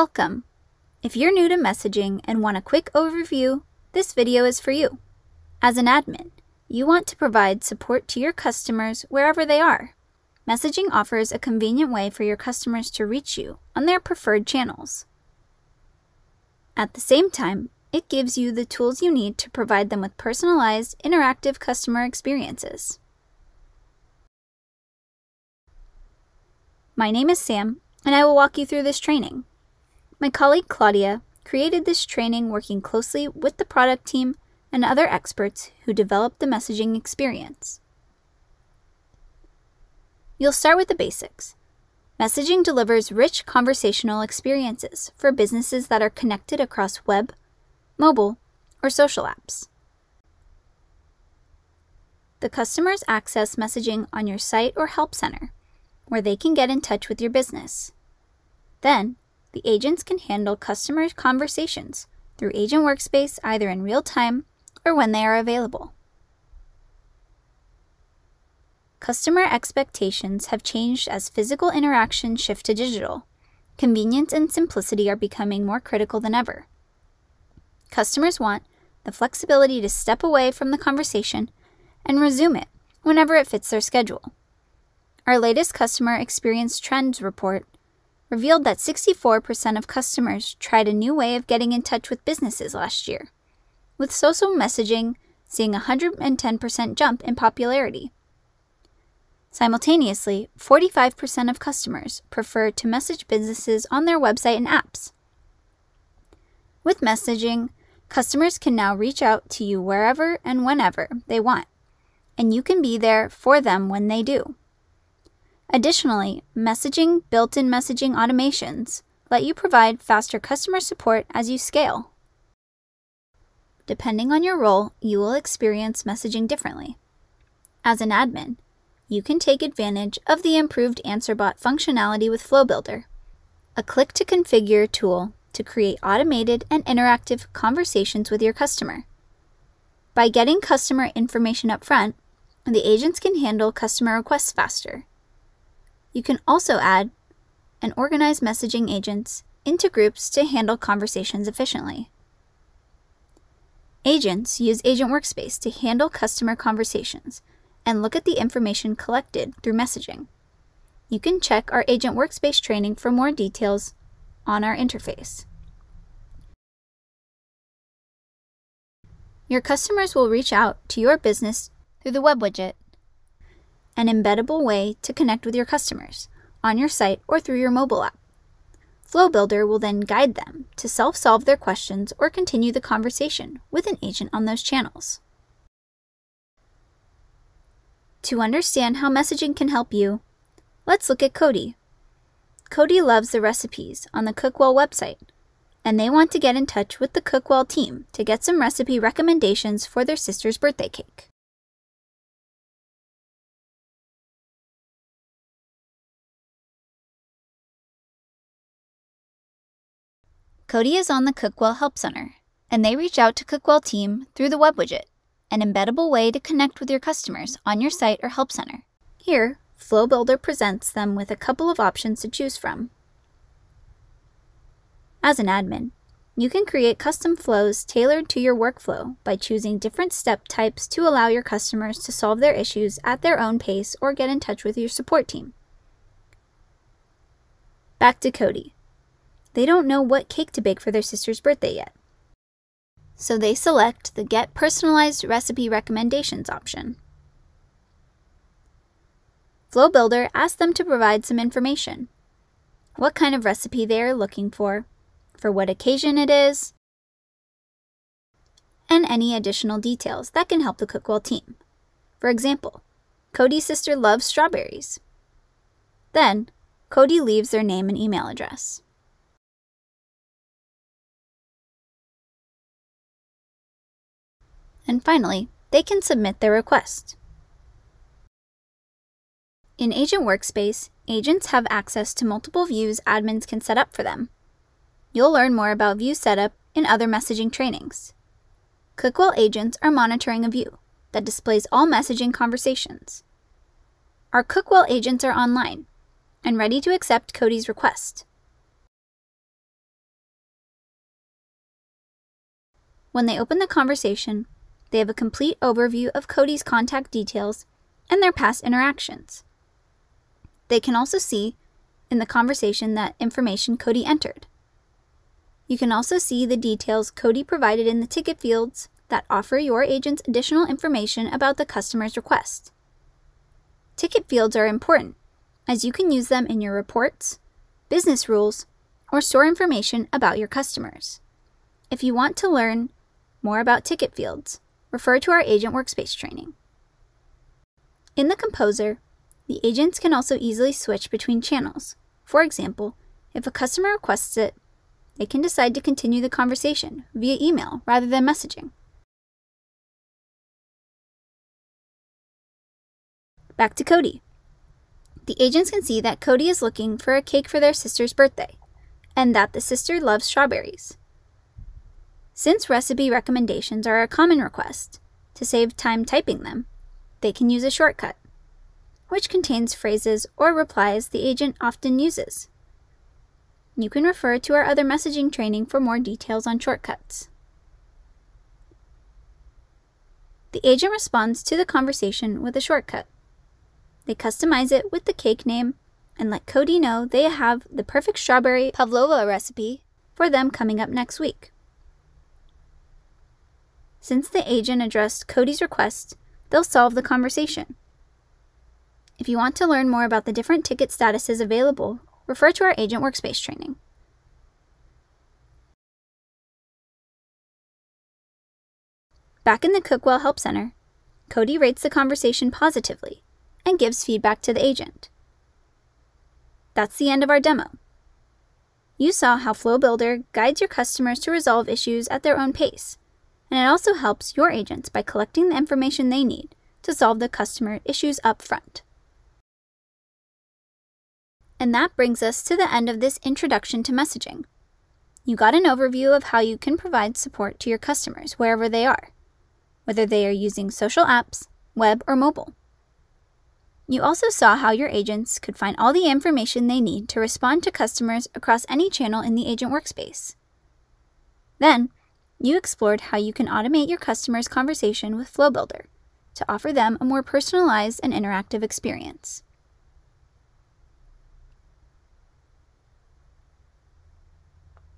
Welcome! If you're new to messaging and want a quick overview, this video is for you. As an admin, you want to provide support to your customers wherever they are. Messaging offers a convenient way for your customers to reach you on their preferred channels. At the same time, it gives you the tools you need to provide them with personalized, interactive customer experiences. My name is Sam, and I will walk you through this training. My colleague Claudia created this training working closely with the product team and other experts who developed the messaging experience. You'll start with the basics. Messaging delivers rich conversational experiences for businesses that are connected across web, mobile, or social apps. The customers access messaging on your site or help center, where they can get in touch with your business. Then, the agents can handle customer conversations through Agent Workspace either in real time or when they are available. Customer expectations have changed as physical interactions shift to digital. Convenience and simplicity are becoming more critical than ever. Customers want the flexibility to step away from the conversation and resume it whenever it fits their schedule. Our latest customer experience trends report revealed that 64% of customers tried a new way of getting in touch with businesses last year, with social messaging seeing a 110% jump in popularity. Simultaneously, 45% of customers prefer to message businesses on their website and apps. With messaging, customers can now reach out to you wherever and whenever they want, and you can be there for them when they do. Additionally, messaging built-in messaging automations let you provide faster customer support as you scale. Depending on your role, you will experience messaging differently. As an admin, you can take advantage of the improved AnswerBot functionality with FlowBuilder, a click to configure tool to create automated and interactive conversations with your customer. By getting customer information up front, the agents can handle customer requests faster you can also add and organize messaging agents into groups to handle conversations efficiently. Agents use Agent Workspace to handle customer conversations and look at the information collected through messaging. You can check our Agent Workspace training for more details on our interface. Your customers will reach out to your business through the web widget an embeddable way to connect with your customers on your site or through your mobile app. Flow Builder will then guide them to self solve their questions or continue the conversation with an agent on those channels. To understand how messaging can help you, let's look at Cody. Cody loves the recipes on the Cookwell website, and they want to get in touch with the Cookwell team to get some recipe recommendations for their sister's birthday cake. Cody is on the Cookwell Help Center, and they reach out to Cookwell team through the web widget, an embeddable way to connect with your customers on your site or help center. Here, Flow Builder presents them with a couple of options to choose from. As an admin, you can create custom flows tailored to your workflow by choosing different step types to allow your customers to solve their issues at their own pace or get in touch with your support team. Back to Cody. They don't know what cake to bake for their sister's birthday yet. So they select the Get Personalized Recipe Recommendations option. Flow Builder asks them to provide some information. What kind of recipe they are looking for, for what occasion it is, and any additional details that can help the Cookwell team. For example, Cody's sister loves strawberries. Then, Cody leaves their name and email address. And finally, they can submit their request. In Agent Workspace, agents have access to multiple views admins can set up for them. You'll learn more about view setup in other messaging trainings. Cookwell agents are monitoring a view that displays all messaging conversations. Our Cookwell agents are online and ready to accept Cody's request. When they open the conversation, they have a complete overview of Cody's contact details and their past interactions. They can also see in the conversation that information Cody entered. You can also see the details Cody provided in the ticket fields that offer your agents additional information about the customer's request. Ticket fields are important as you can use them in your reports, business rules, or store information about your customers. If you want to learn more about ticket fields, refer to our Agent Workspace training. In the Composer, the agents can also easily switch between channels. For example, if a customer requests it, they can decide to continue the conversation via email rather than messaging. Back to Cody. The agents can see that Cody is looking for a cake for their sister's birthday, and that the sister loves strawberries. Since recipe recommendations are a common request, to save time typing them, they can use a shortcut, which contains phrases or replies the agent often uses. You can refer to our other messaging training for more details on shortcuts. The agent responds to the conversation with a shortcut. They customize it with the cake name and let Cody know they have the perfect strawberry pavlova recipe for them coming up next week. Since the agent addressed Cody's request, they'll solve the conversation. If you want to learn more about the different ticket statuses available, refer to our Agent Workspace training. Back in the Cookwell Help Center, Cody rates the conversation positively and gives feedback to the agent. That's the end of our demo. You saw how Flow Builder guides your customers to resolve issues at their own pace, and it also helps your agents by collecting the information they need to solve the customer issues up front. And that brings us to the end of this introduction to messaging. You got an overview of how you can provide support to your customers wherever they are, whether they are using social apps, web, or mobile. You also saw how your agents could find all the information they need to respond to customers across any channel in the agent workspace. Then, you explored how you can automate your customers' conversation with FlowBuilder to offer them a more personalized and interactive experience.